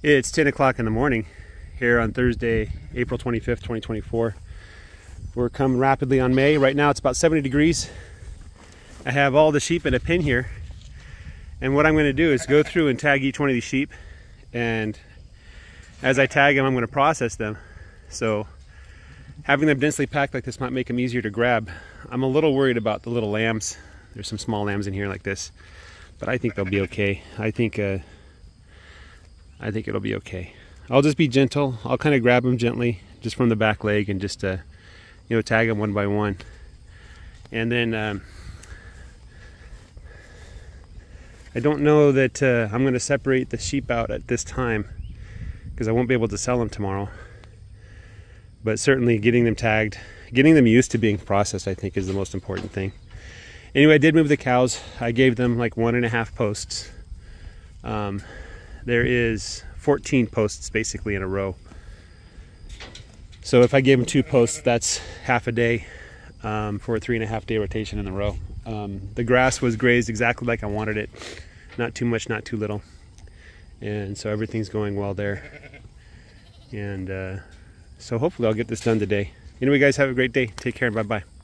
It's 10 o'clock in the morning here on Thursday, April 25th, 2024. We're coming rapidly on May. Right now it's about 70 degrees. I have all the sheep in a pen here. And what I'm going to do is go through and tag each one of these sheep. And as I tag them, I'm going to process them. So having them densely packed like this might make them easier to grab. I'm a little worried about the little lambs. There's some small lambs in here like this. But I think they'll be okay. I think uh, I think it'll be okay. I'll just be gentle. I'll kind of grab them gently just from the back leg and just, uh, you know, tag them one by one. And then um, I don't know that uh, I'm going to separate the sheep out at this time because I won't be able to sell them tomorrow. But certainly getting them tagged, getting them used to being processed, I think is the most important thing. Anyway, I did move the cows. I gave them like one and a half posts. Um, there is 14 posts basically in a row. So if I gave them two posts, that's half a day um, for a three and a half day rotation in the row. Um, the grass was grazed exactly like I wanted it. Not too much, not too little. And so everything's going well there. And uh, so hopefully I'll get this done today. Anyway, guys, have a great day. Take care and bye-bye.